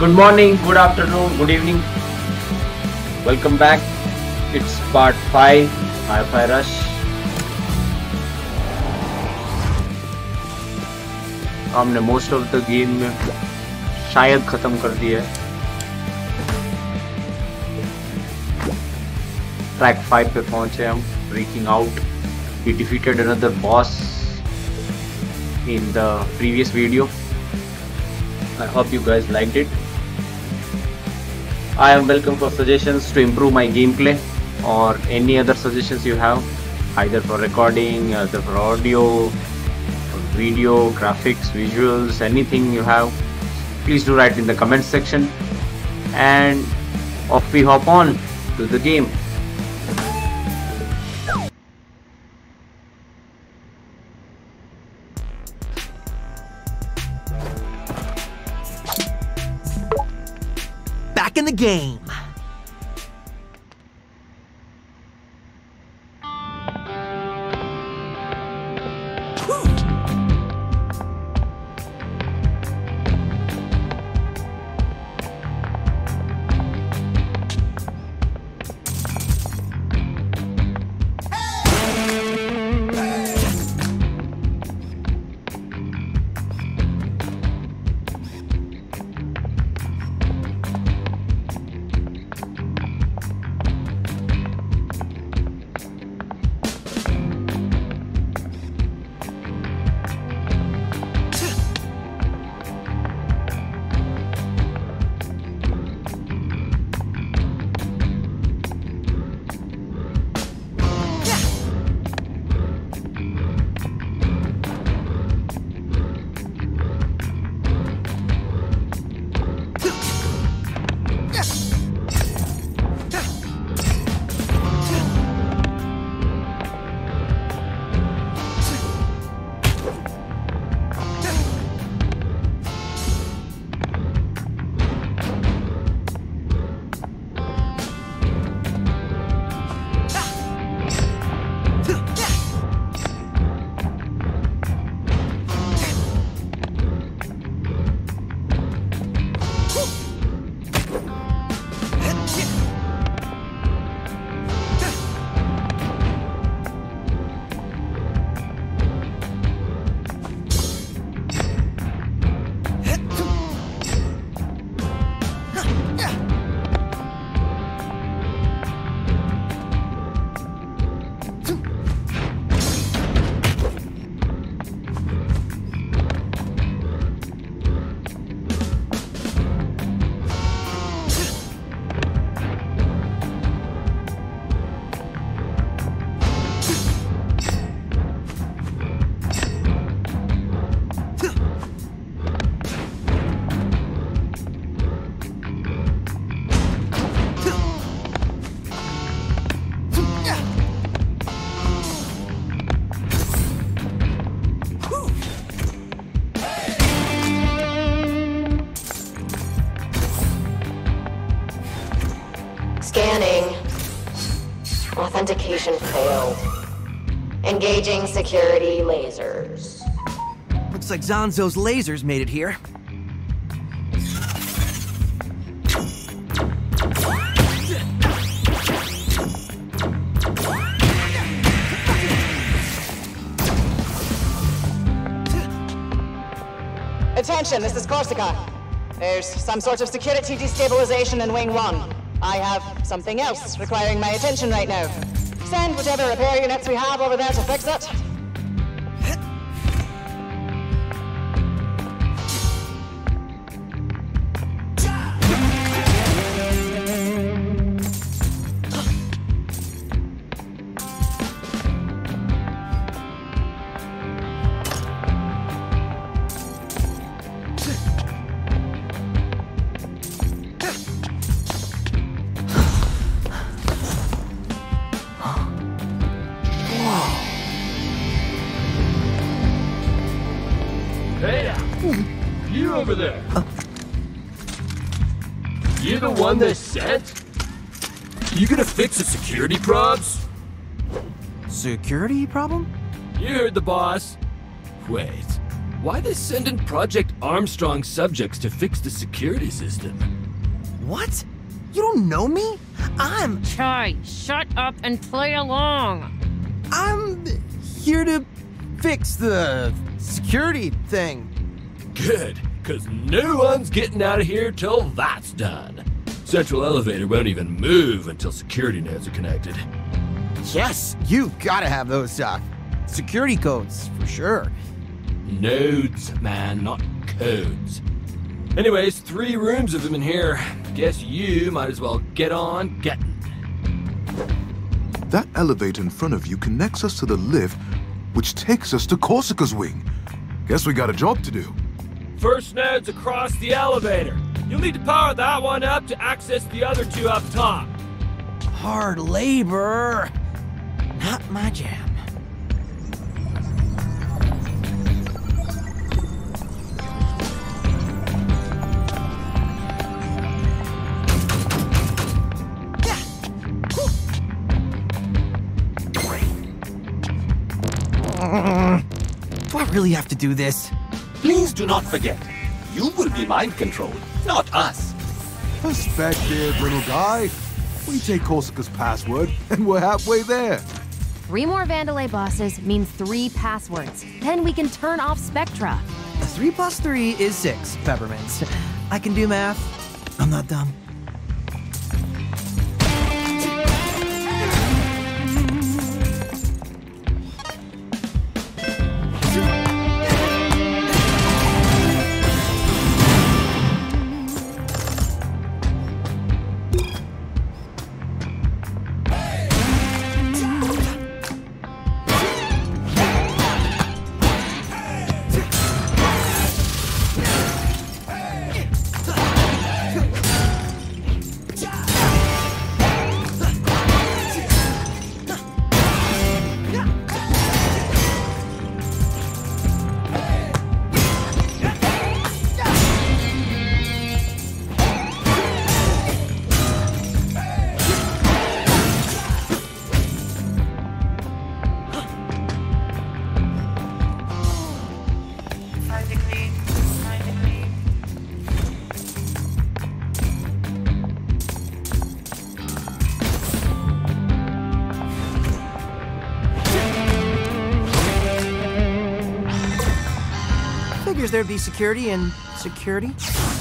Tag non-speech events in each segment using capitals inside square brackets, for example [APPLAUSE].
Good morning good afternoon good evening welcome back it's part five hi-fi rush. हमने most of the game में शायद खत्म कर दिया ट्रैक फाइव पे पहुँचे हम breaking out we defeated another boss in the previous video I hope you guys like it i am welcome for suggestions to improve my gameplay or any other suggestions you have either for recording either for audio or video graphics visuals anything you have. Please do write in the comment section. And off we hop on to the game game. Authentication failed. Engaging security lasers. Looks like Zanzo's lasers made it here. Attention, this is Korsica. There's some sort of security destabilization in Wing 1. I have something else requiring my attention right now. Send whatever repair units we have over there to fix it. You the one they sent? You gonna fix the security probs? Security problem? You heard the boss. Wait, Why they sending Project Armstrong subjects to fix the security system? What? You don't know me? I'm. Chai, shut up and play along. I'm here to fix the security thing. Good, because no one's getting out of here till that's done. Central elevator won't even move until security nodes are connected. Yes, you've gotta have those uh, security codes for sure. Nodes, man, not codes. Anyways, three rooms of them in here. Guess you might as well get on getting. That elevator in front of you connects us to the lift, which takes us to Korsica's wing. Guess we got a job to do. First node's across the elevator. You'll need to power that one up to access the other two up top. Hard labor. Not my jam. Do I really have to do this? Please do not forget, you will be mind controlled, not us. Perspective, little guy. We take Korsica's password, and we're halfway there. Three more Vandelay bosses means three passwords. Then we can turn off Spectra. Three plus three is six, Peppermints. I can do math. I'm not dumb. There'd be security and security. Security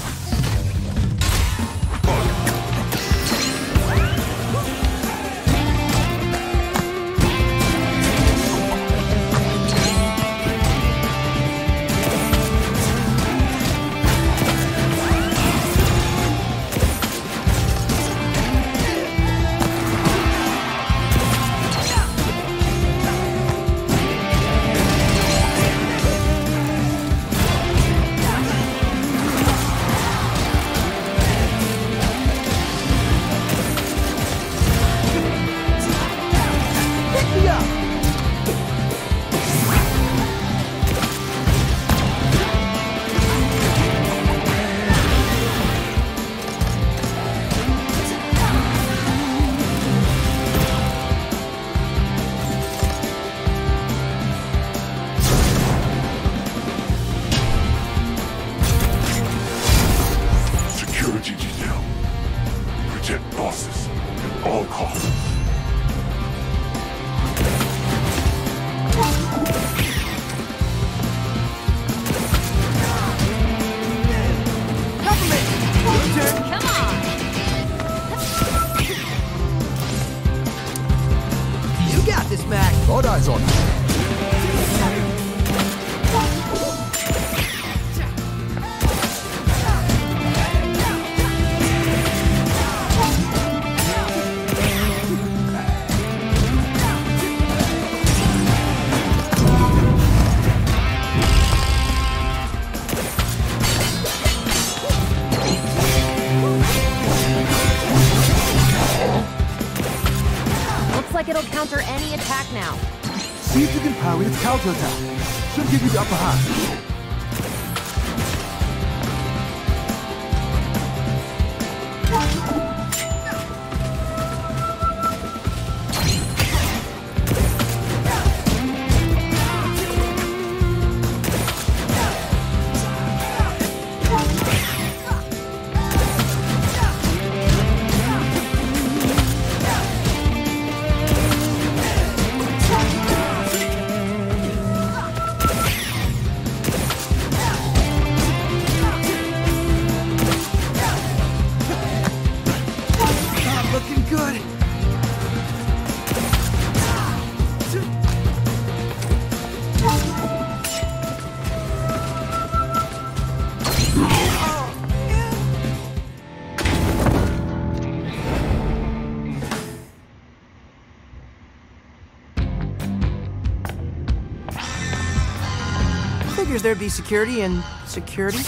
security and security.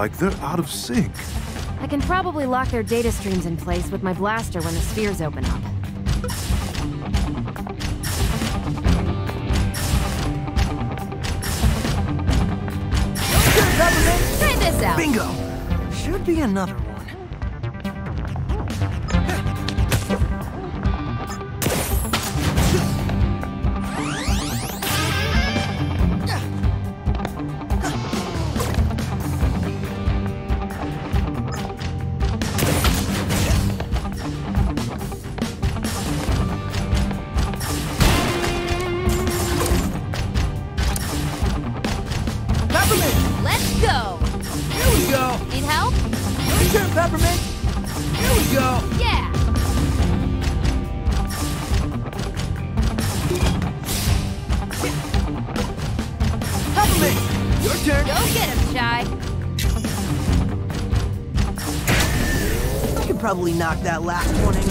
Like they're out of sync. I can probably lock their data streams in place with my blaster when the spheres open up. Try this out. Bingo! Should be another knock that last one in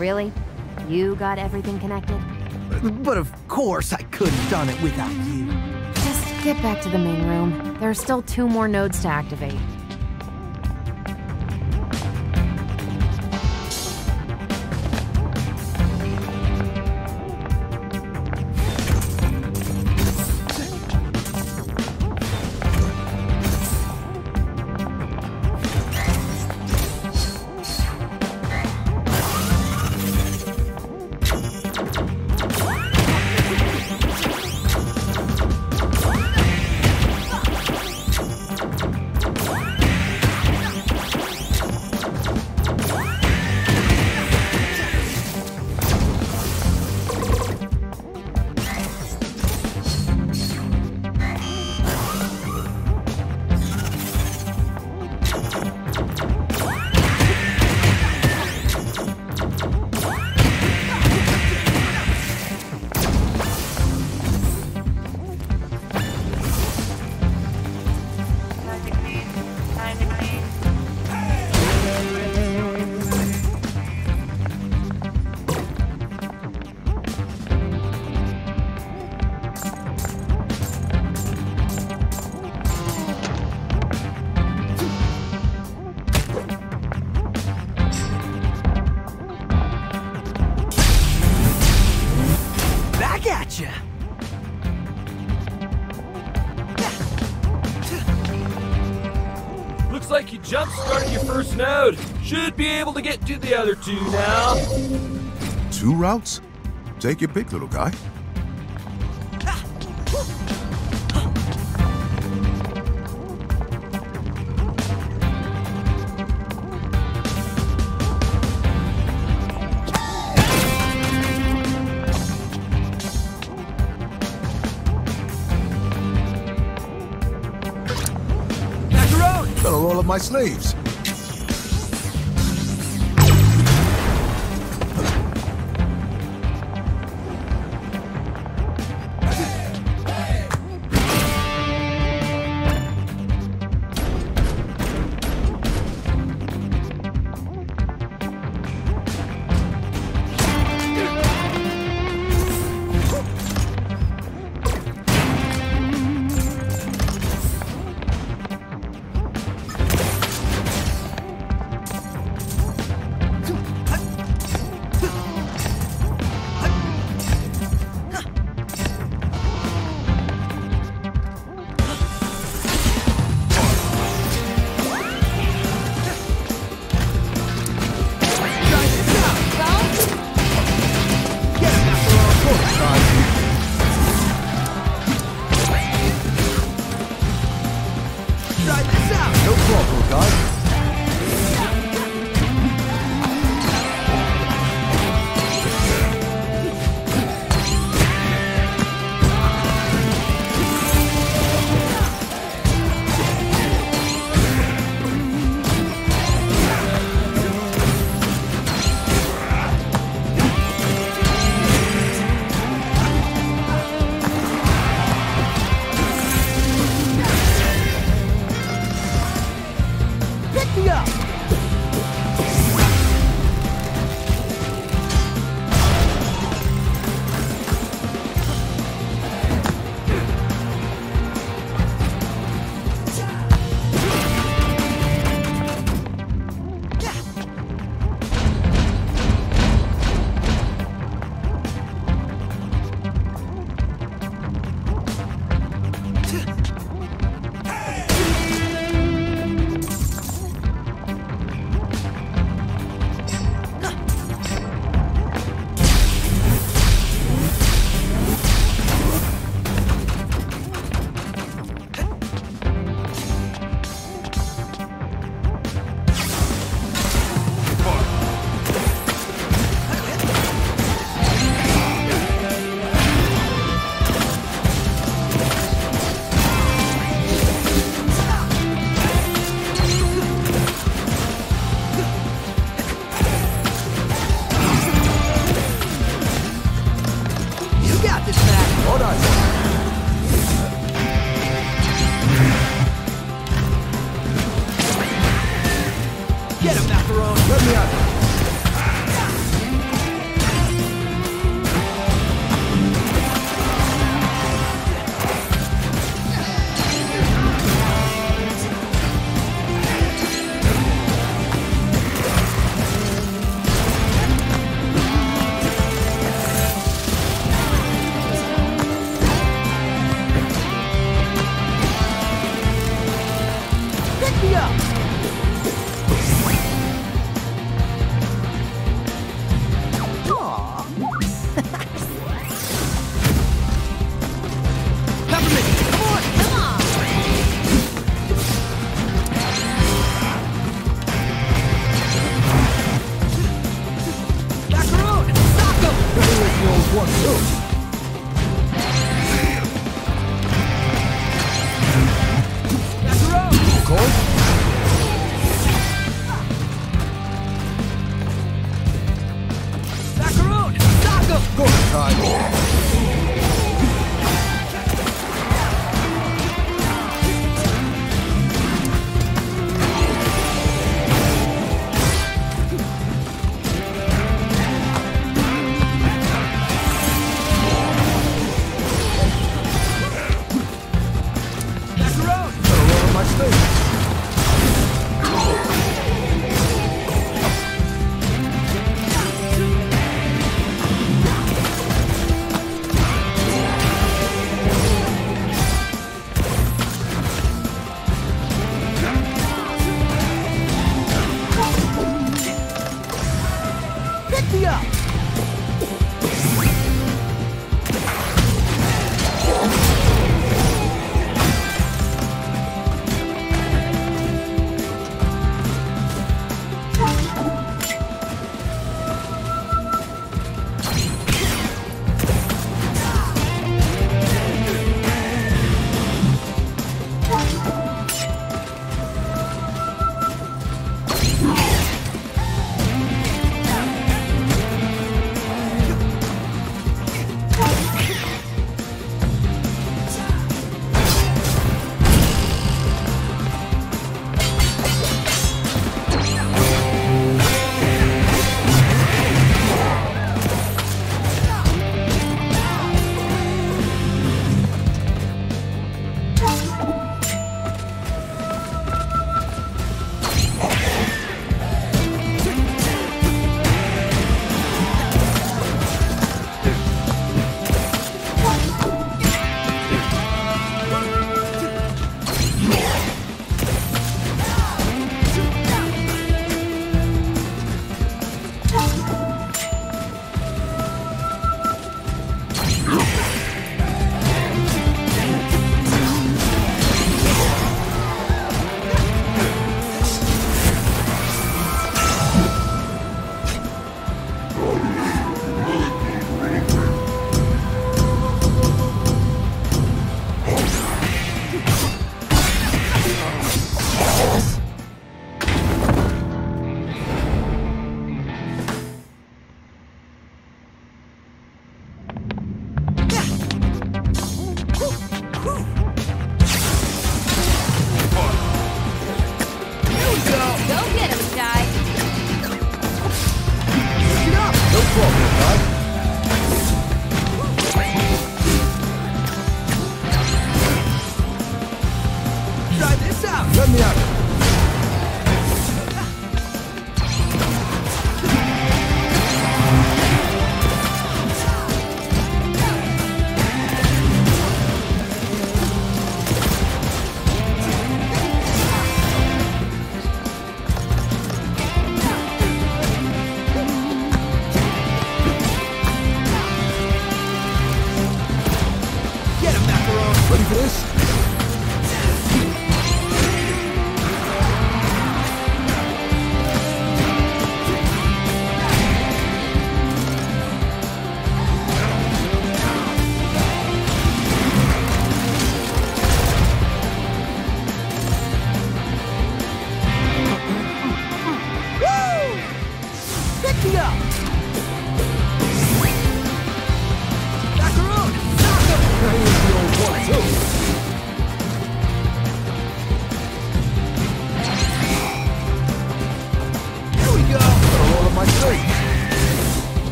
Really? You got everything connected? But of course I couldn't have done it without you. Just get back to the main room. There are still two more nodes to activate. Be able to get to the other two now. Two routes? Take your pick, little guy.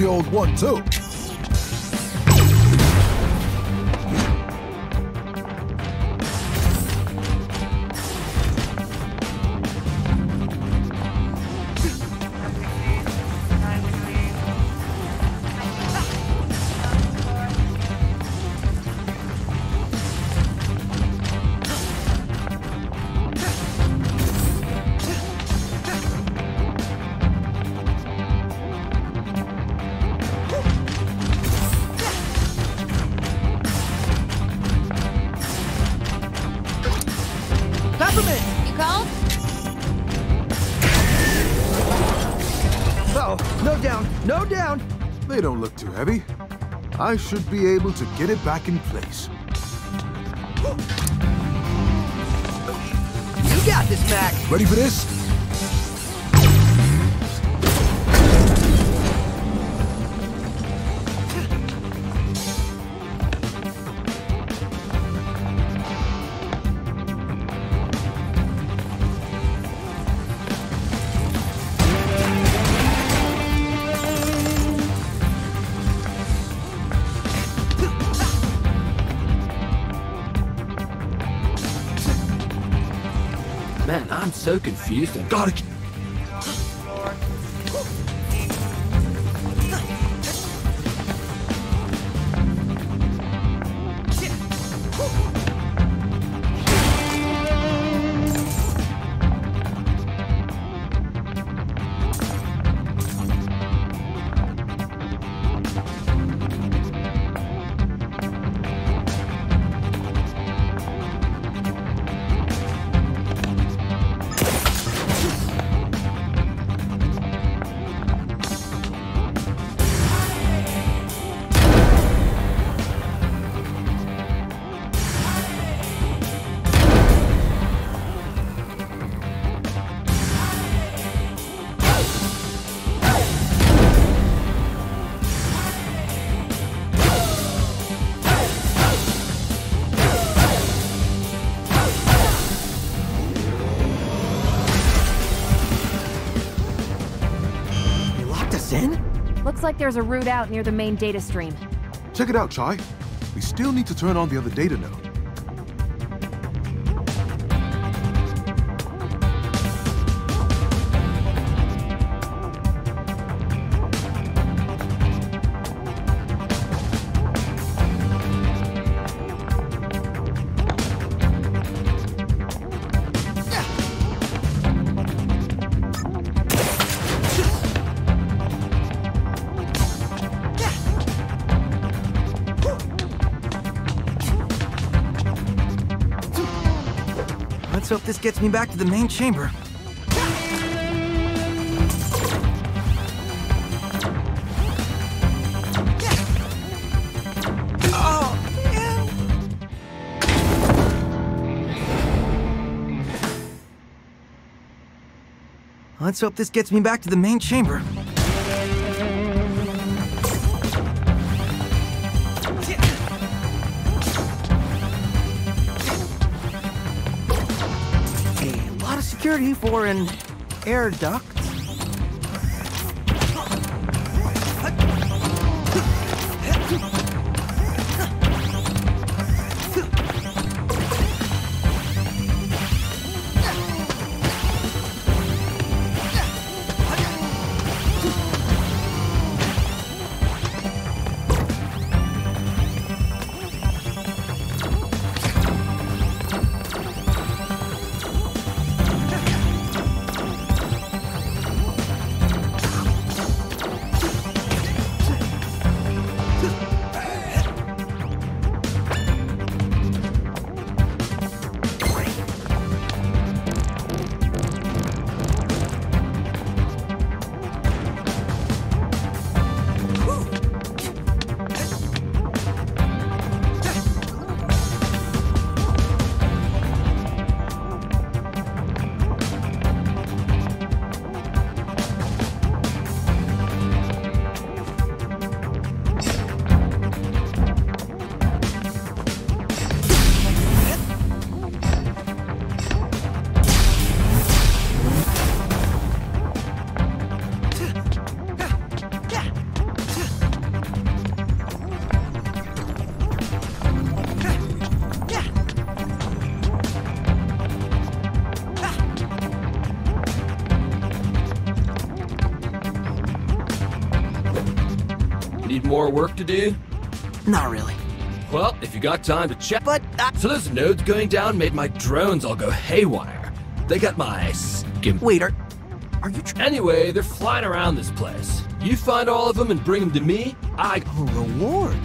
The old one, too. I should be able to get it back in place. You got this, Mac. Ready for this? So confused and gotta. k- You Looks like there's a route out near the main data stream. Check it out, Chai. We still need to turn on the other data node. Gets me back to the main chamber. Let's hope this gets me back to the main chamber. 34 an air duct? More work to do? Not really. Well, if you got time to check. But uh, So those nodes going down made my drones all go haywire. They got my skim. wait, are are you Anyway, they're flying around this place. You find all of them and bring them to me. I. a reward?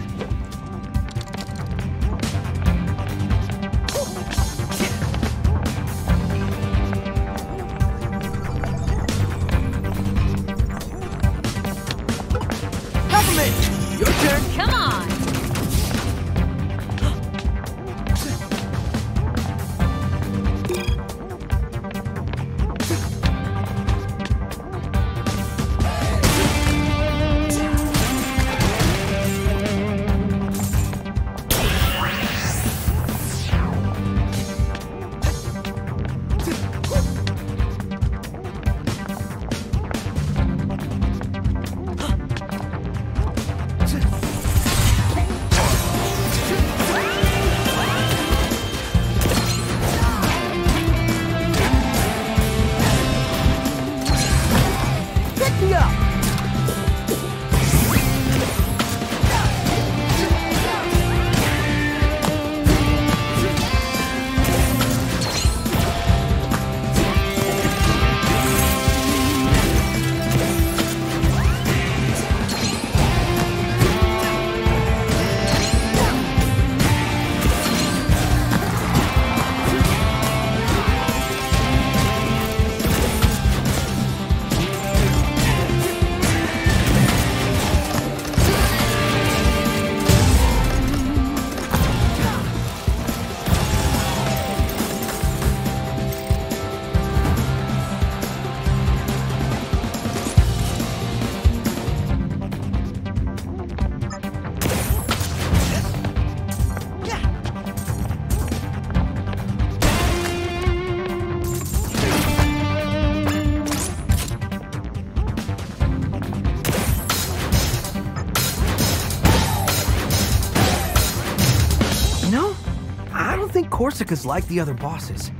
Don't think Korsica's like the other bosses.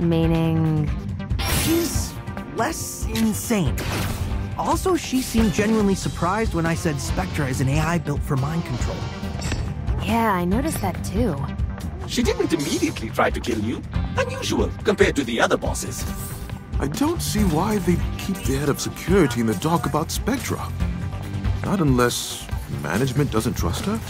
Meaning. She's less insane. Also, she seemed genuinely surprised when I said Spectra is an AI built for mind control. Yeah, I noticed that too. She didn't immediately try to kill you. Unusual compared to the other bosses. I don't see why they keep the head of security in the dark about Spectra. Not unless management doesn't trust her?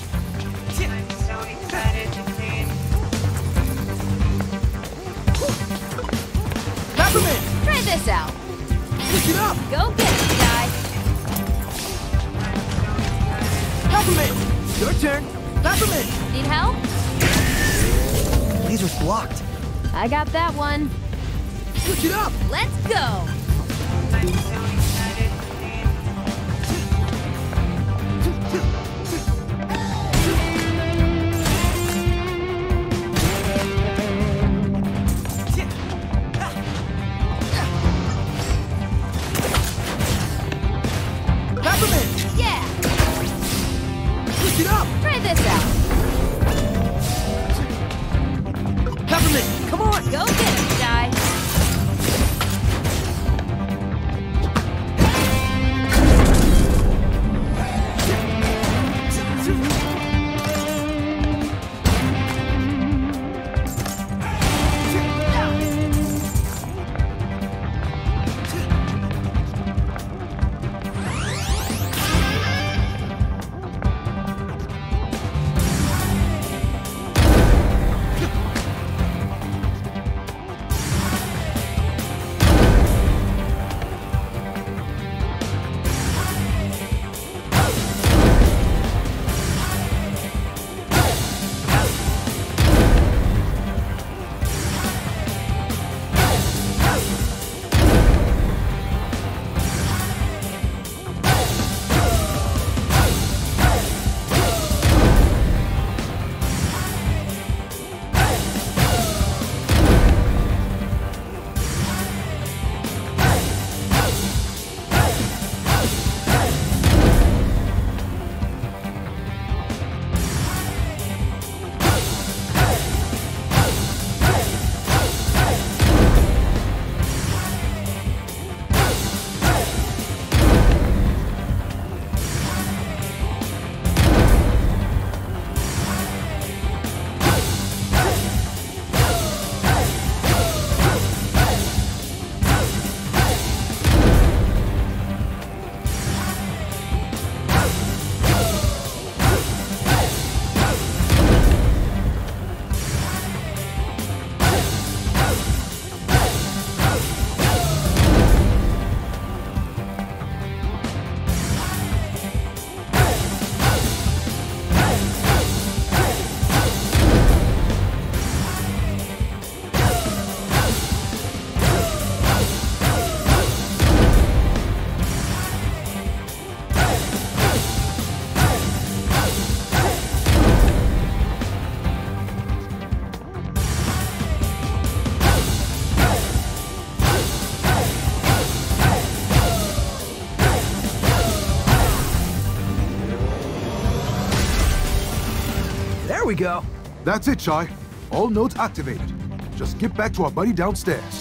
Go. That's it, Chai. All nodes activated. Just get back to our buddy downstairs.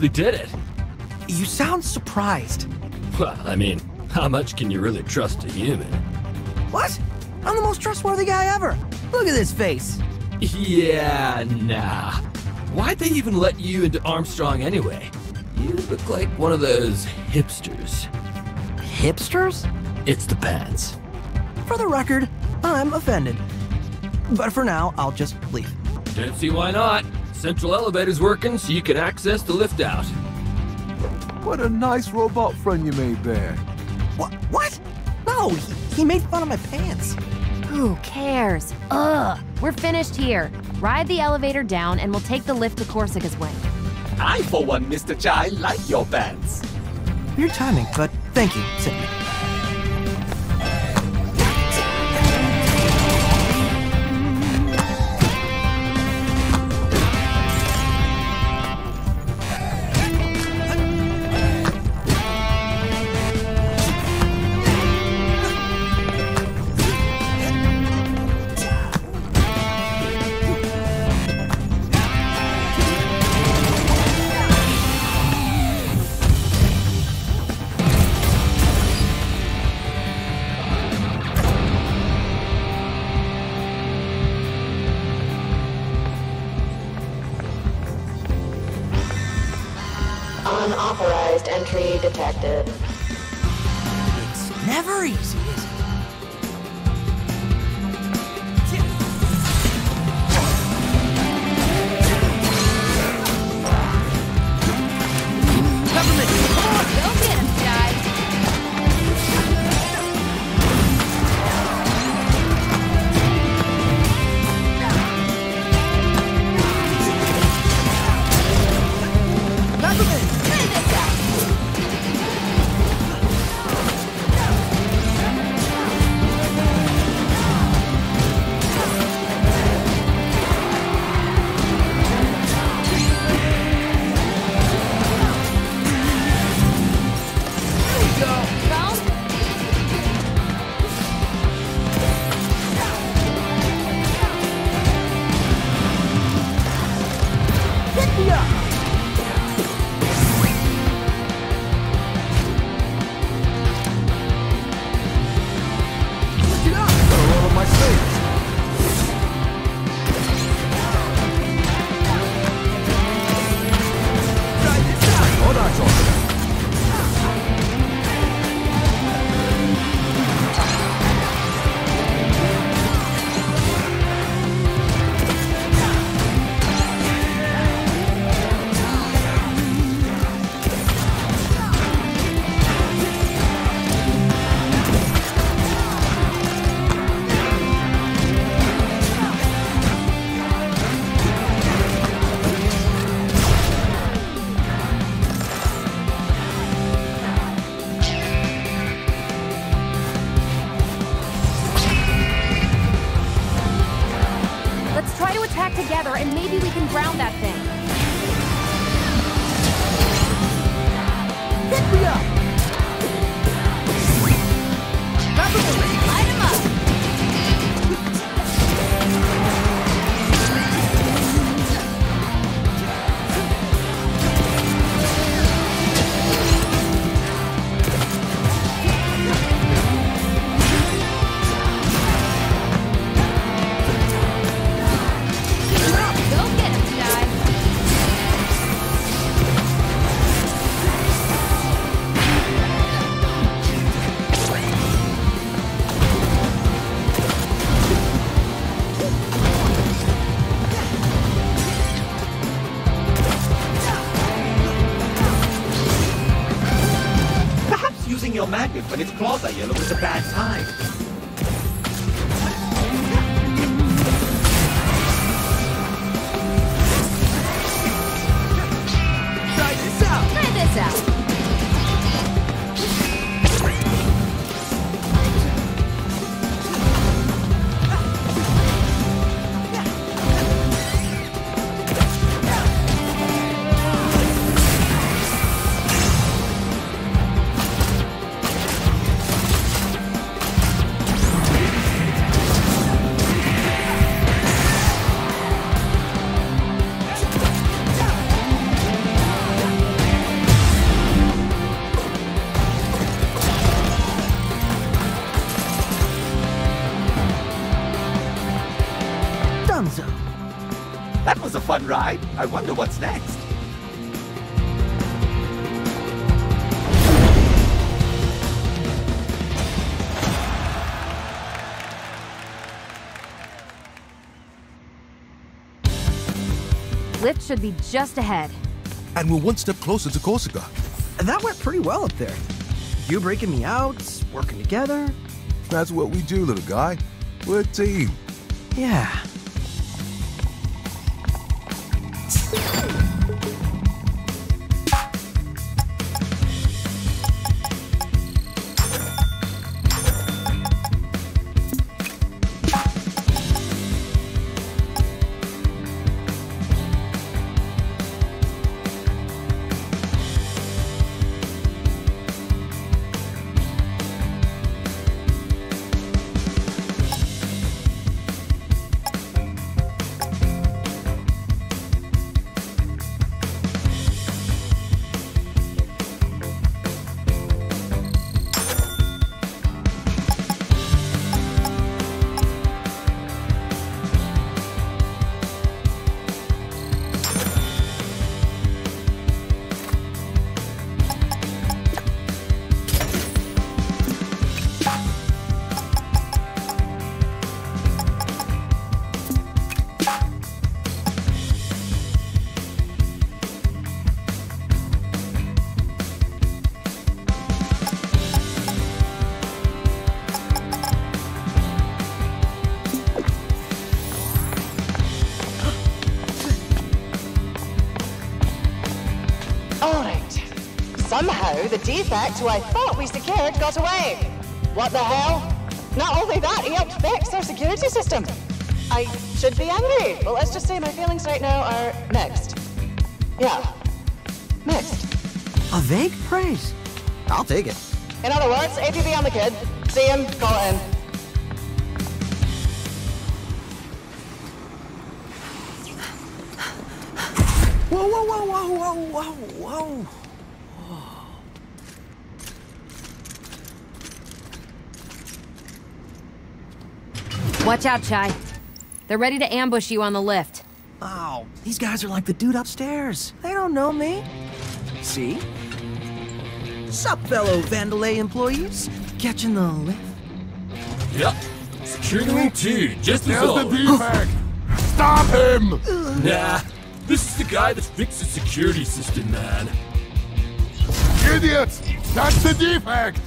Actually did it. You sound surprised. Well, I mean, how much can you really trust a human? What? I'm the most trustworthy guy ever. Look at this face. Yeah, nah. Why'd they even let you into Armstrong anyway? You look like one of those hipsters. Hipsters? It's the pants. For the record, I'm offended. But for now, I'll just leave. Don't see why not. Central elevator's working so you can access the lift out. What a nice robot friend you made there. What? What? No, he, he made fun of my pants. Who cares? Ugh. We're finished here. Ride the elevator down and we'll take the lift to Korsica's wing. I, for one, Mr. Chai, like your pants. Weird timing, but thank you, Sydney. Should be just ahead. And we're one step closer to Korsica. And that went pretty well up there. You breaking me out, working together. That's what we do, little guy. We're a team. Yeah. Somehow the defect who I thought we secured got away. What the hell? Not only that, he helped fix our security system. I should be angry, but let's just say my feelings right now are mixed. Yeah, mixed. A vague praise. I'll take it. In other words, APB on the kid. See him, call it in. Whoa, whoa, whoa, whoa, whoa, whoa, whoa. Watch out, Chai. They're ready to ambush you on the lift. Oh, these guys are like the dude upstairs. They don't know me. See? Sup, fellow Vandelay employees? Catching the lift? Yep. Security room two, just as There's the defect! Stop him! Nah, this is the guy that fixed the security system, man. Idiots! That's the defect!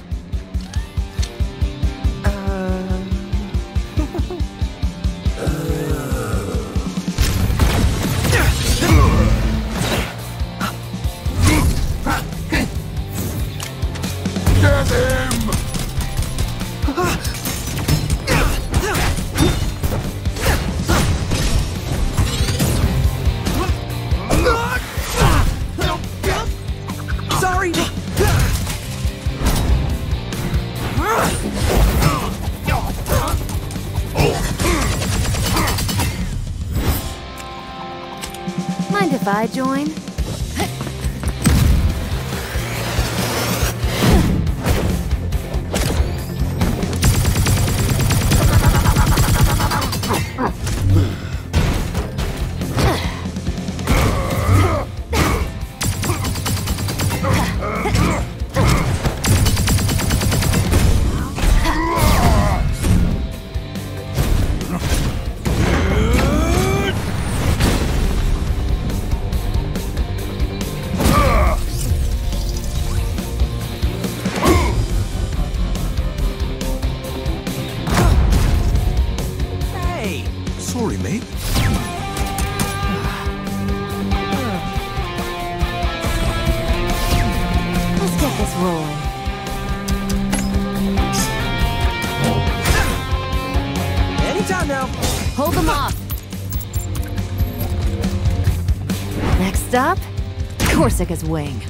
Up, Korsica's wing.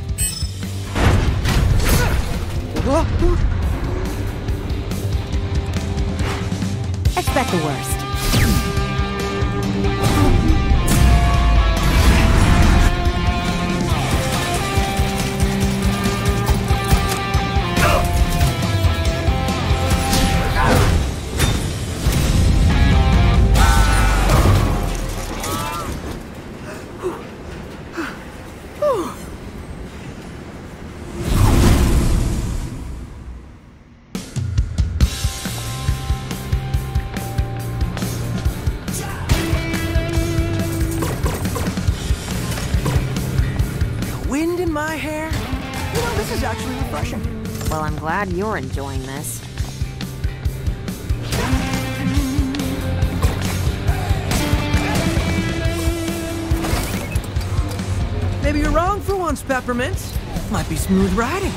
Expect the worst. Enjoying this. Maybe you're wrong for once, Peppermint. Might be smooth riding.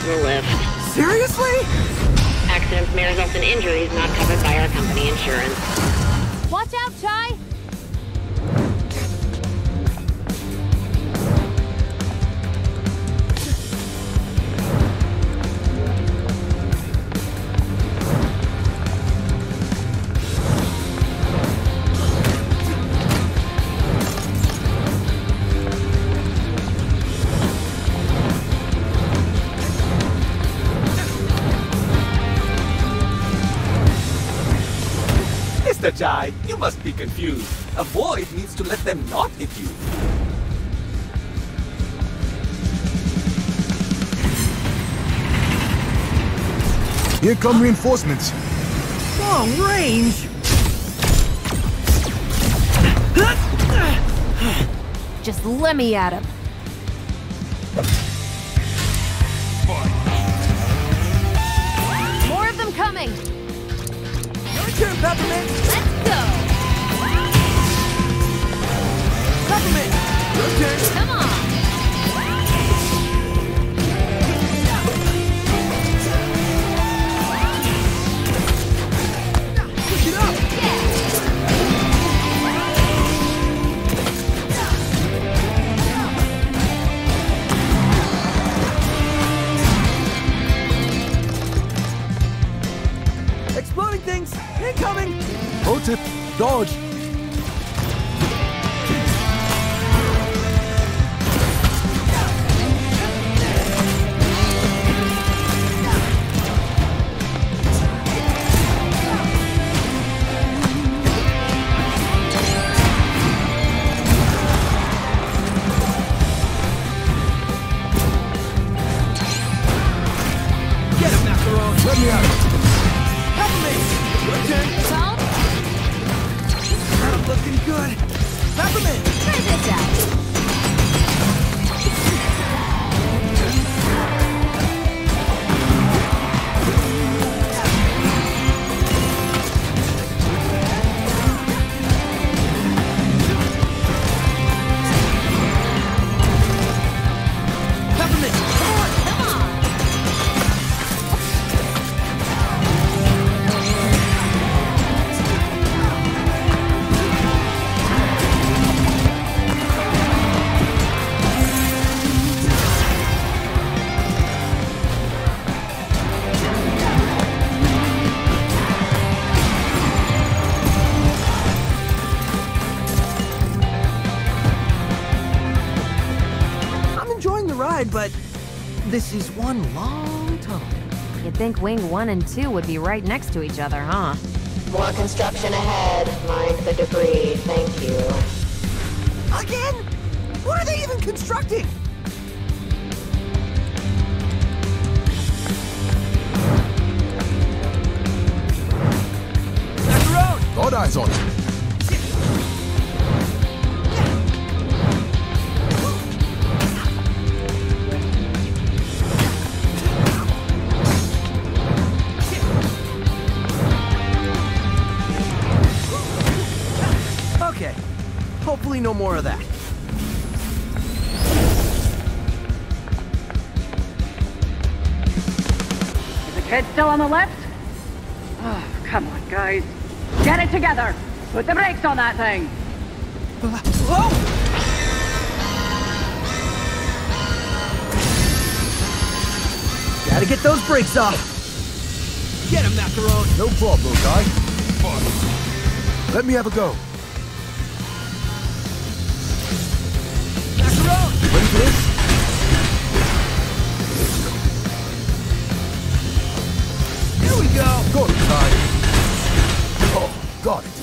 Irresponsibly close the lift. Seriously? Accidents may result in injuries not covered by our company insurance. Mr. You must be confused. A void needs to let them not hit you. Here come reinforcements. Long range? Just let me at him. Incoming. Pro tip, dodge. This is one long tunnel. You'd think Wing 1 and 2 would be right next to each other, huh? More construction ahead. Mind the debris. Thank you. Again? What are they even constructing? Got eyes on it. Put on that thing. Gotta get those brakes off. Get him, Macaron. No problem, guy. Let me have a go. Macaron! Ready for this? Here we go. Got it, guy. Oh, got it.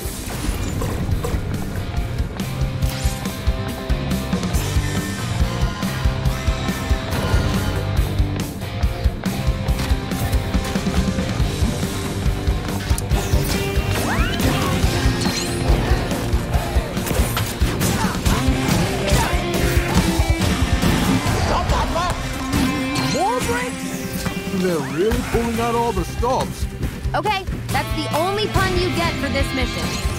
All the. Okay, that's the only pun you get for this mission.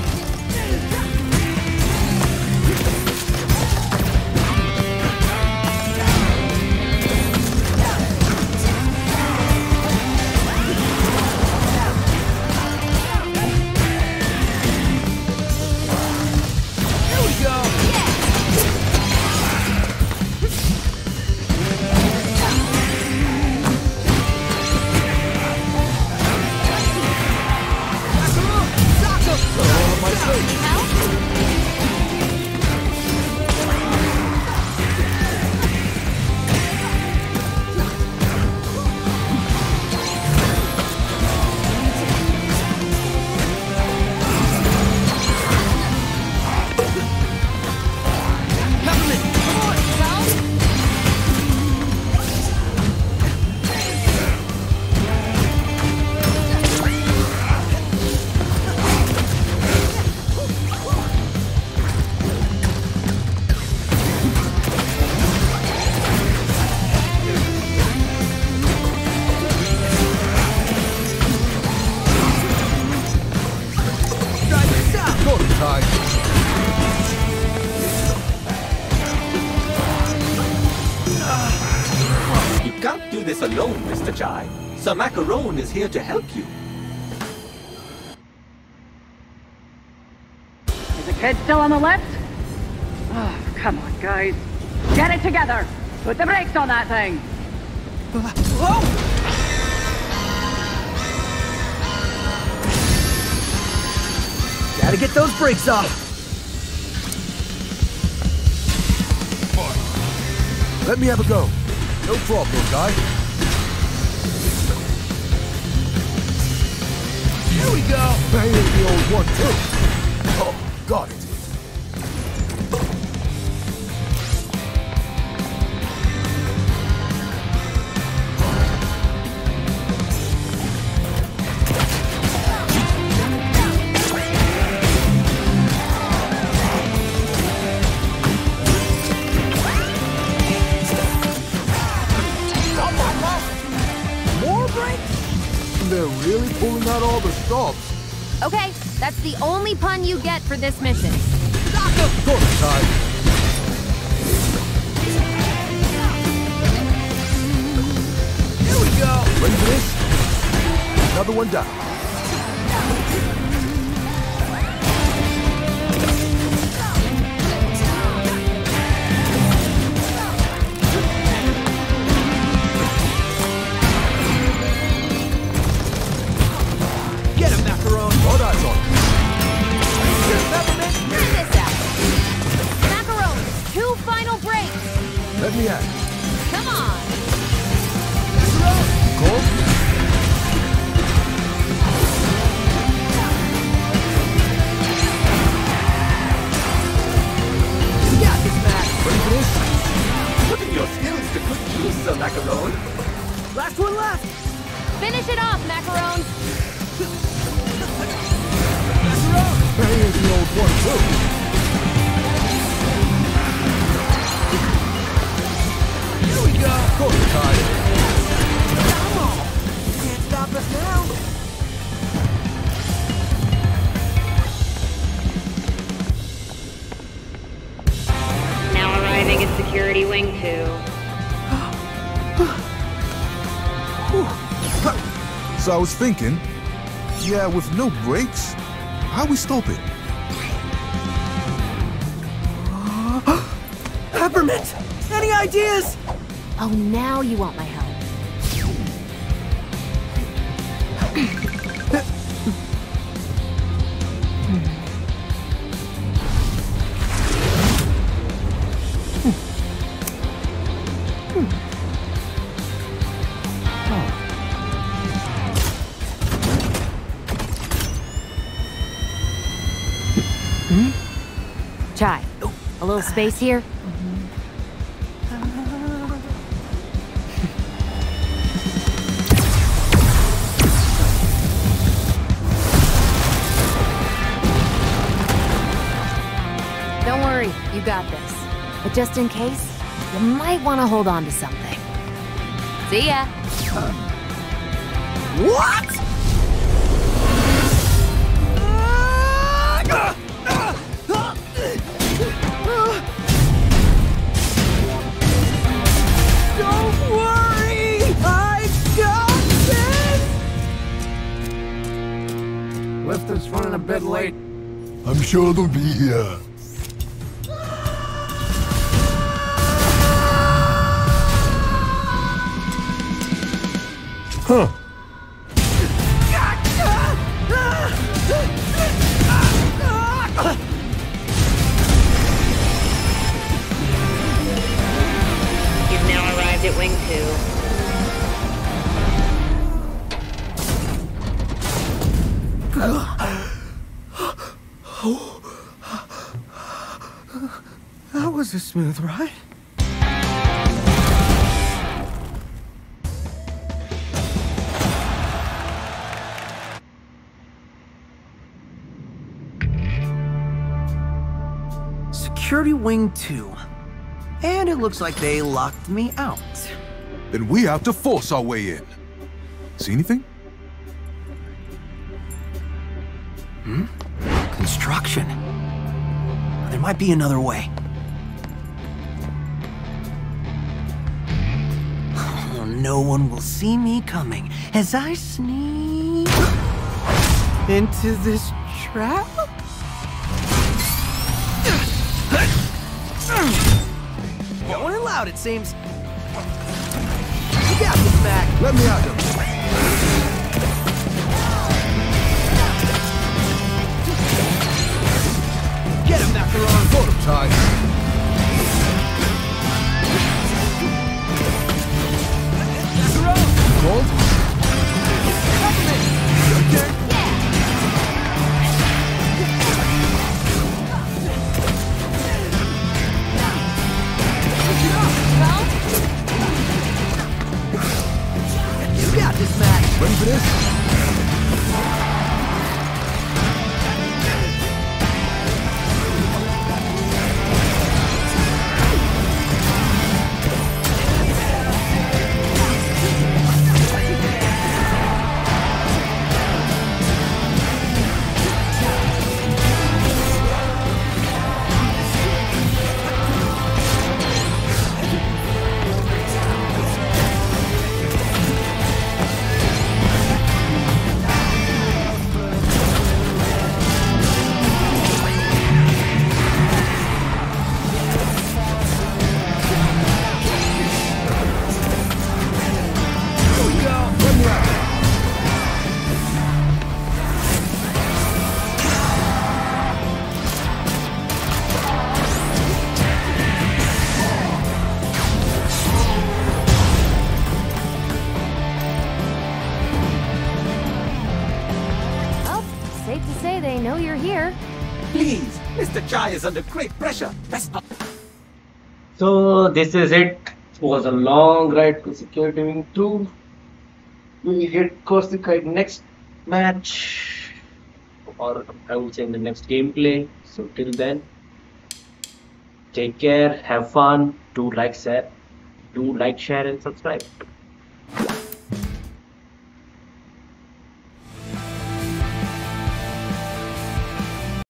Here to help you. Is the kid still on the left? Oh, come on, guys. Get it together. Put the brakes on that thing. Whoa! Gotta get those brakes off. Let me have a go. No problem, guy. Here we go. Bang the old one, too. Oh, got it. Out all the stops. Okay, that's the only pun you get for this mission. Got it. Here we go. Ready for this? Another one down. So I was thinking, yeah, with no brakes, how we stop it? [GASPS] Peppermint. Any ideas? Oh, now you want my help. Little space here? Don't worry, you got this. But just in case, you might want to hold on to something. See ya. What? I'm sure they'll be looks like they locked me out. Then we have to force our way in. See anything? Hmm? Construction. There might be another way. Oh, no one will see me coming as I sneak into this trap. It seems. You got this, Mac. Let me. Get him, Macaron. Got him, Ty. Cold? Ready for this? This is it. It was a long ride to Security Wing 2. We hit Korsica next match. Or I would say in the next gameplay. So till then, take care, have fun, do like share, do like, share and subscribe.